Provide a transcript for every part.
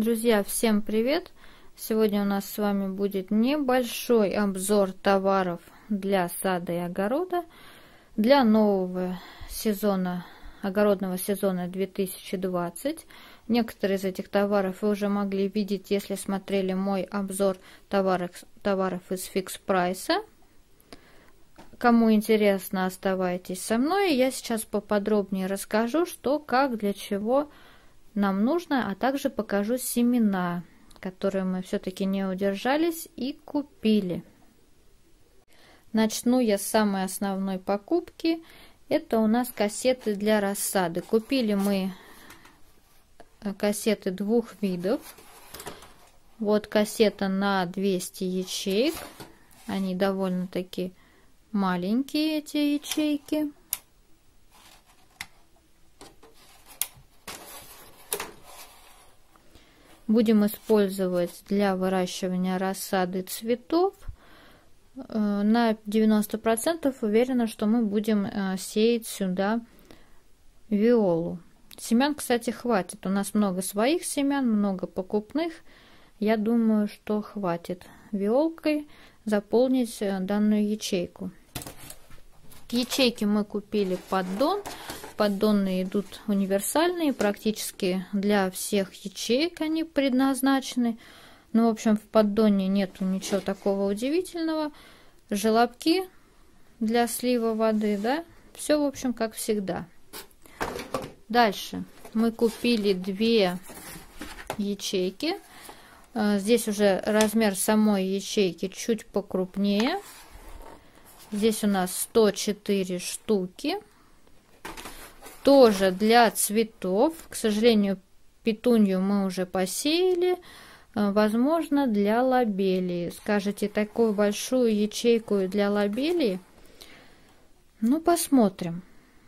Друзья, всем привет! Сегодня у нас с вами будет небольшой обзор товаров для сада и огорода для нового сезона, огородного сезона 2020. Некоторые из этих товаров вы уже могли видеть, если смотрели мой обзор товаров, товаров из фикс прайса. Кому интересно, оставайтесь со мной. Я сейчас поподробнее расскажу, что, как, для чего нам нужно, а также покажу семена, которые мы все-таки не удержались и купили. Начну я с самой основной покупки. Это у нас кассеты для рассады. Купили мы э, кассеты двух видов. Вот кассета на 200 ячеек. Они довольно-таки маленькие, эти ячейки. Будем использовать для выращивания рассады цветов. Э, на 90% уверена, что мы будем э, сеять сюда виолу. Семян, кстати, хватит. У нас много своих семян, много покупных. Я думаю, что хватит виолкой заполнить э, данную ячейку. К ячейке мы купили поддон. Поддоны идут универсальные, практически для всех ячеек они предназначены. Ну, в общем, в поддоне нету ничего такого удивительного. Желобки для слива воды, да. Все, в общем, как всегда. Дальше мы купили две ячейки. Э, здесь уже размер самой ячейки чуть покрупнее. Здесь у нас 104 штуки. Тоже для цветов. К сожалению, петунью мы уже посеяли. Э, возможно, для лобелии. Скажете, такую большую ячейку для лобелии? Ну, посмотрим.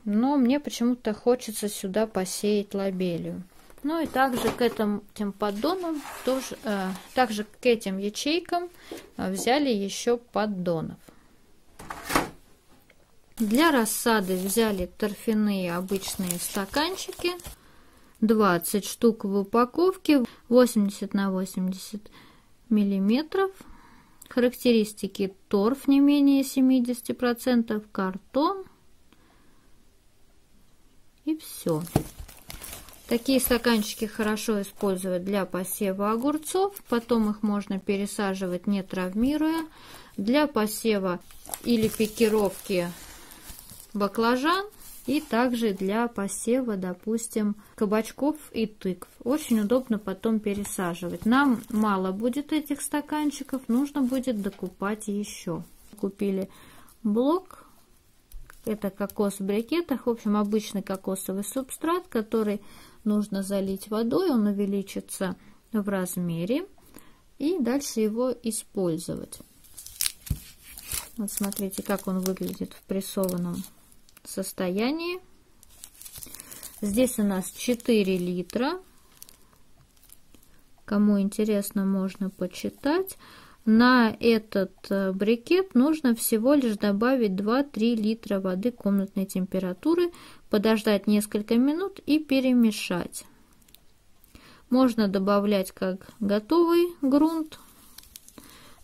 Но мне почему-то хочется сюда посеять лобелию. Ну и также к этим, этим поддонам, тоже, э, также к этим ячейкам э, взяли еще поддонов. Для рассады взяли торфяные обычные стаканчики. 20 штук в упаковке, 80 на 80 миллиметров. Характеристики торф не менее 70%, картон и все. Такие стаканчики хорошо использовать для посева огурцов, потом их можно пересаживать не травмируя. Для посева или пикировки баклажан и также для посева, допустим, кабачков и тыкв. Очень удобно потом пересаживать. Нам мало будет этих стаканчиков, нужно будет докупать еще. Купили блок, это кокос в брикетах, в общем, обычный кокосовый субстрат, который нужно залить водой, он увеличится в размере и дальше его использовать. Вот смотрите, как он выглядит в прессованном состоянии. Здесь у нас 4 литра. Кому интересно, можно почитать. На этот э, брикет нужно всего лишь добавить 2-3 литра воды комнатной температуры, подождать несколько минут и перемешать. Можно добавлять как готовый грунт,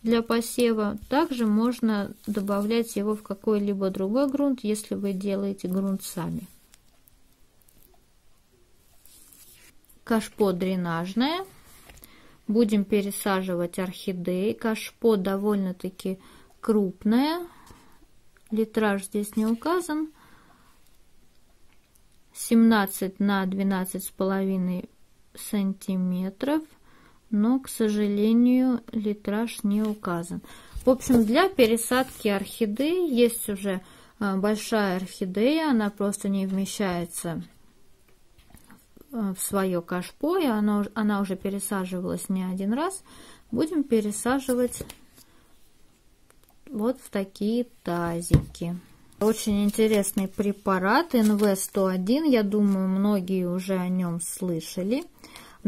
для посева. Также можно добавлять его в какой-либо другой грунт, если вы делаете грунт сами. Кашпо дренажное. Будем пересаживать орхидеи. Кашпо довольно-таки крупное. Литраж здесь не указан. 17 на 12 с половиной сантиметров но, к сожалению, литраж не указан. В общем, для пересадки орхидей есть уже а, большая орхидея, она просто не вмещается в свое кашпо, и она, она уже пересаживалась не один раз. Будем пересаживать вот в такие тазики. Очень интересный препарат НВ-101, я думаю, многие уже о нем слышали.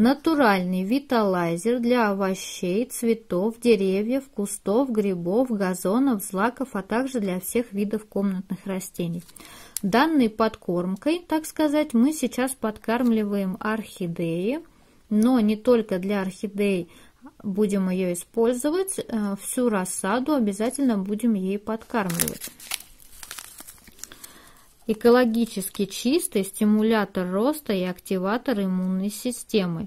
Натуральный виталайзер для овощей, цветов, деревьев, кустов, грибов, газонов, злаков, а также для всех видов комнатных растений. Данной подкормкой, так сказать, мы сейчас подкармливаем орхидеи. Но не только для орхидей будем ее использовать, э, всю рассаду обязательно будем ей подкармливать. Экологически чистый стимулятор роста и активатор иммунной системы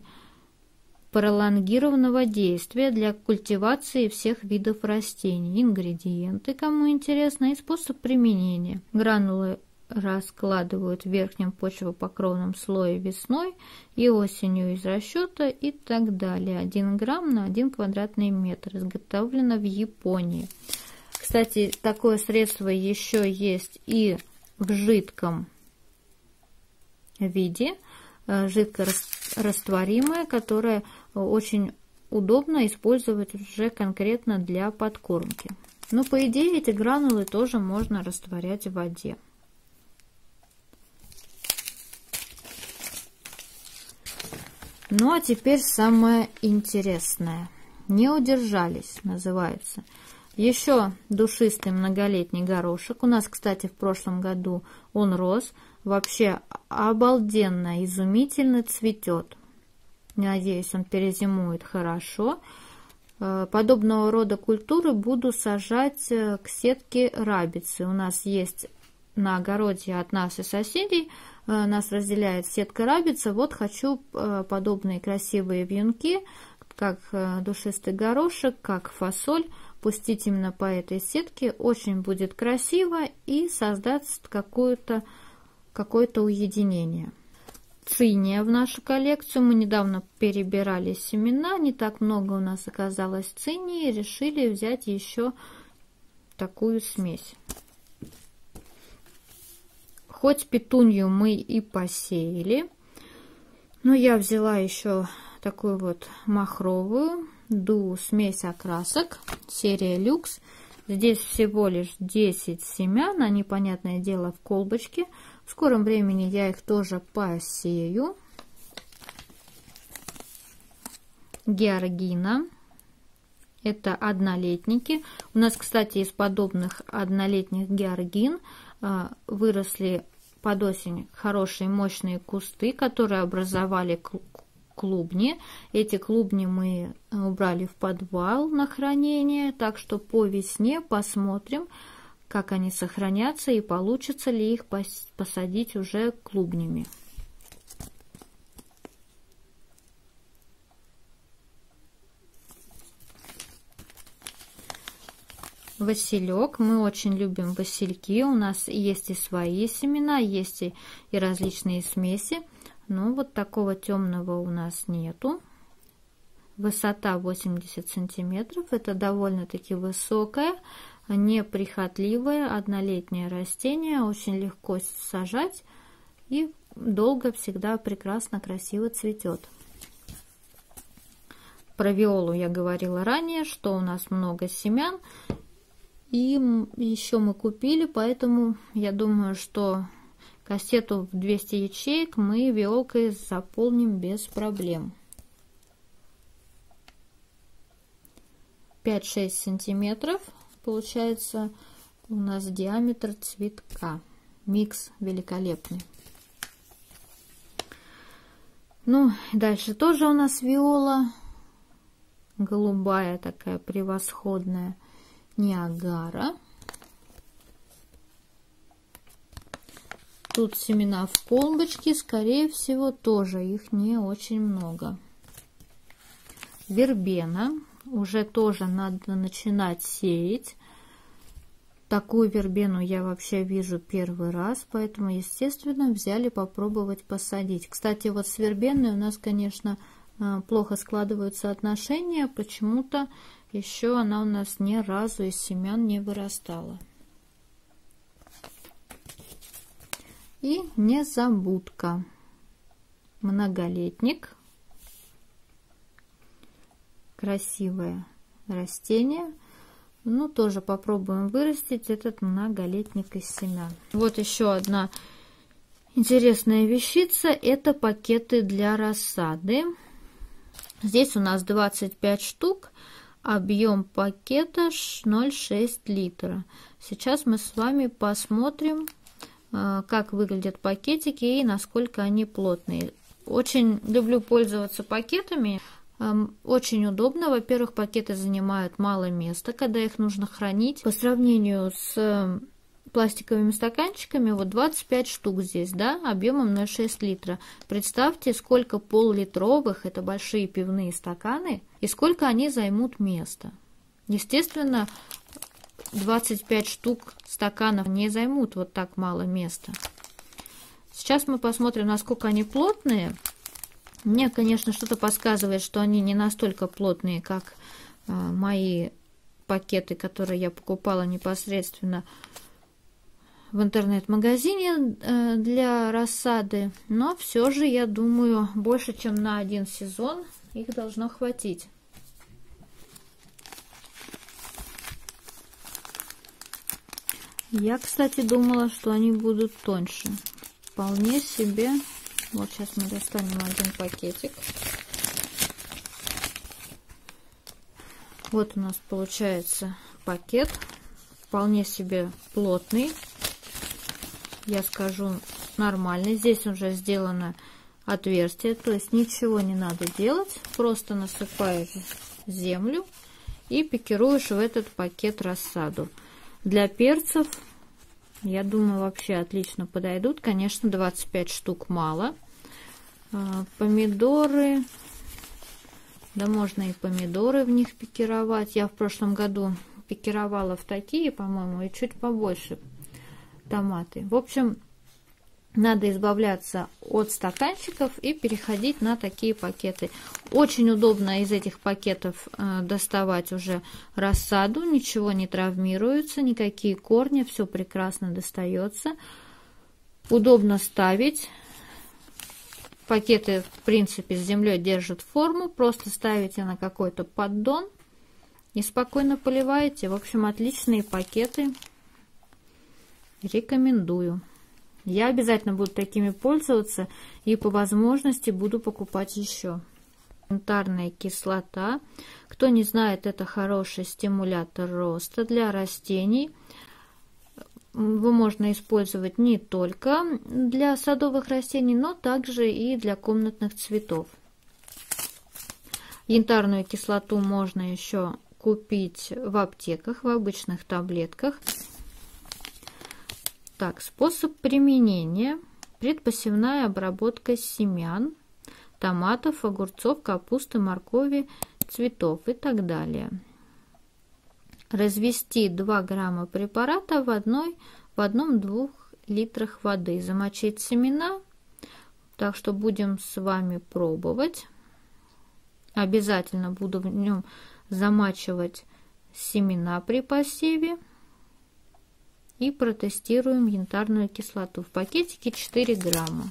пролонгированного действия для культивации всех видов растений. Ингредиенты, кому интересно, и способ применения. Гранулы раскладывают в верхнем почвопокровном слое весной и осенью из расчета и так далее. 1 грамм на 1 квадратный метр. Изготовлено в Японии. Кстати, такое средство еще есть и в жидком виде, э, жидко растворимое, которое очень удобно использовать уже конкретно для подкормки. Но по идее эти гранулы тоже можно растворять в воде. Ну а теперь самое интересное. Не удержались, называется. Еще душистый многолетний горошек. У нас, кстати, в прошлом году он рос. Вообще обалденно, изумительно цветет. Надеюсь, он перезимует хорошо. Э, подобного рода культуры буду сажать э, к сетке рабицы. У нас есть на огороде от нас и соседей Э, нас разделяет сетка рабица. Вот хочу подобные красивые вьюнки, как душистый горошек, как фасоль, пустить именно по этой сетке. Очень будет красиво и создаст какое-то какое-то уединение. Циния в нашу коллекцию. Мы недавно перебирали семена, не так много у нас оказалось цинии, решили взять еще такую смесь. Хоть петунью мы и посеяли, но я взяла еще такую вот махровую ду смесь окрасок, серия люкс. Здесь всего лишь 10 семян, они, понятное дело, в колбочке. В скором времени я их тоже посею. Георгина. Это однолетники. У нас, кстати, из подобных однолетних георгин а, выросли под осень хорошие мощные кусты, которые образовали клубни. Эти клубни мы э, убрали в подвал на хранение, так что по весне посмотрим, как они сохранятся и получится ли их посадить уже клубнями. Василек. Мы очень любим васильки. У нас есть и свои семена, есть и, и различные смеси. Но вот такого темного у нас нету. Высота 80 сантиметров. Это довольно-таки высокое, неприхотливое однолетнее растение. Очень легко сажать и долго всегда прекрасно, красиво цветет. Про виолу я говорила ранее, что у нас много семян, и еще мы купили, поэтому я думаю, что кассету в 200 ячеек мы виолкой заполним без проблем. 5-6 сантиметров получается у нас диаметр цветка. Микс великолепный. Ну, дальше тоже у нас виола. Голубая такая превосходная. Ниагара. Тут семена в колбочке, скорее всего, тоже их не очень много. Вербена. Уже тоже надо начинать сеять. Такую вербену я вообще вижу первый раз, поэтому, естественно, взяли попробовать посадить. Кстати, вот с вербеной у нас, конечно, э, плохо складываются отношения. Почему-то еще она у нас ни разу из семян не вырастала. И незабудка. Многолетник. Красивое растение. Ну, тоже попробуем вырастить этот многолетник из семян. Вот еще одна интересная вещица. Это пакеты для рассады. Здесь у нас 25 штук. Объем пакета 0,6 литра. Сейчас мы с вами посмотрим, как выглядят пакетики и насколько они плотные. Очень люблю пользоваться пакетами. Очень удобно. Во-первых, пакеты занимают мало места, когда их нужно хранить. По сравнению с пластиковыми стаканчиками, вот 25 штук здесь, да, объемом 0,6 литра. Представьте, сколько пол-литровых, это большие пивные стаканы, и сколько они займут места. Естественно, 25 штук стаканов не займут вот так мало места. Сейчас мы посмотрим, насколько они плотные. Мне, конечно, что-то подсказывает, что они не настолько плотные, как э, мои пакеты, которые я покупала непосредственно в интернет-магазине э, для рассады. Но все же, я думаю, больше, чем на один сезон их должно хватить. Я, кстати, думала, что они будут тоньше. Вполне себе вот сейчас мы достанем один пакетик. Вот у нас получается пакет. Вполне себе плотный. Я скажу нормальный. Здесь уже сделано отверстие. То есть ничего не надо делать. Просто насыпаешь землю и пикируешь в этот пакет рассаду. Для перцев я думаю, вообще отлично подойдут. Конечно, 25 штук мало. А, помидоры. Да можно и помидоры в них пикировать. Я в прошлом году пикировала в такие, по-моему, и чуть побольше томаты. В общем, надо избавляться от стаканчиков и переходить на такие пакеты. Очень удобно из этих пакетов э, доставать уже рассаду, ничего не травмируется, никакие корни, все прекрасно достается. Удобно ставить. Пакеты, в принципе, с землей держат форму, просто ставите на какой-то поддон и спокойно поливаете. В общем, отличные пакеты. Рекомендую. Я обязательно буду такими пользоваться и по возможности буду покупать еще. Янтарная кислота. Кто не знает, это хороший стимулятор роста для растений. Его можно использовать не только для садовых растений, но также и для комнатных цветов. Янтарную кислоту можно еще купить в аптеках, в обычных таблетках. Так, способ применения. Предпосевная обработка семян, томатов, огурцов, капусты, моркови, цветов и так далее. Развести 2 грамма препарата в, одной, в одном-двух литрах воды. Замочить семена. Так что будем с вами пробовать. Обязательно буду в нем замачивать семена при посеве и протестируем янтарную кислоту. В пакетике 4 грамма.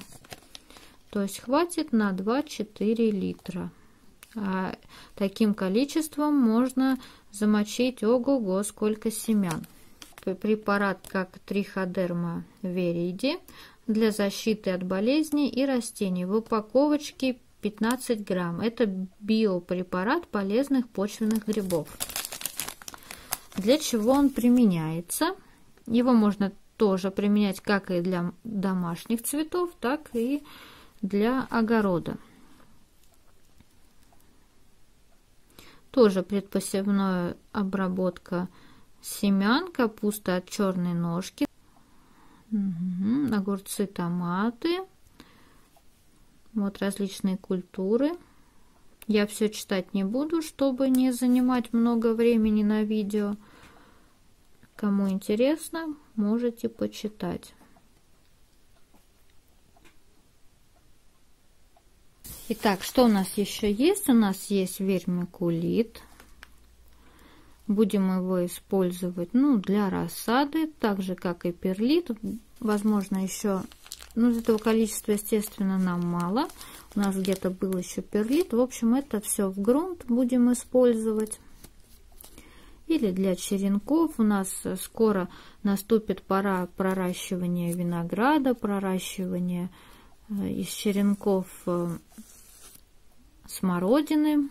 То есть хватит на 2-4 литра. А таким количеством можно замочить ого-го сколько семян. Препарат как триходерма вериди для защиты от болезней и растений. В упаковочке 15 грамм. Это биопрепарат полезных почвенных грибов. Для чего он применяется? Его можно тоже применять как и для домашних цветов, так и для огорода. Тоже предпосевная обработка семян, капуста от черной ножки, огурцы, томаты, вот различные культуры. Я все читать не буду, чтобы не занимать много времени на видео. Кому интересно, можете почитать. Итак, что у нас еще есть? У нас есть вермикулит. Будем его использовать ну, для рассады, так же как и перлит. Возможно, еще, ну, этого количества, естественно, нам мало. У нас где-то был еще перлит. В общем, это все в грунт будем использовать или для черенков. У нас скоро наступит пора проращивания винограда, проращивания э, из черенков э, смородины.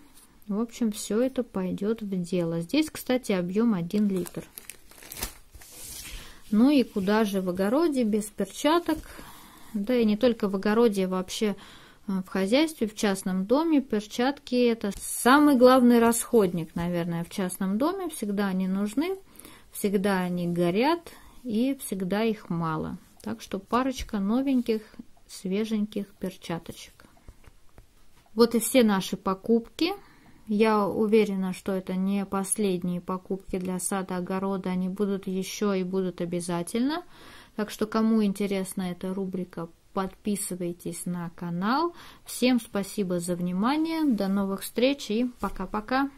В общем, все это пойдет в дело. Здесь, кстати, объем 1 литр. Ну и куда же в огороде без перчаток? Да и не только в огороде, вообще э, в хозяйстве, в частном доме перчатки это самый главный расходник, наверное, в частном доме. Всегда они нужны, всегда они горят и всегда их мало. Так что парочка новеньких, свеженьких перчаточек. Вот и все наши покупки. Я уверена, что это не последние покупки для сада, огорода. Они будут еще и будут обязательно. Так что, кому интересна эта рубрика, подписывайтесь на канал. Всем спасибо за внимание. До новых встреч и пока-пока.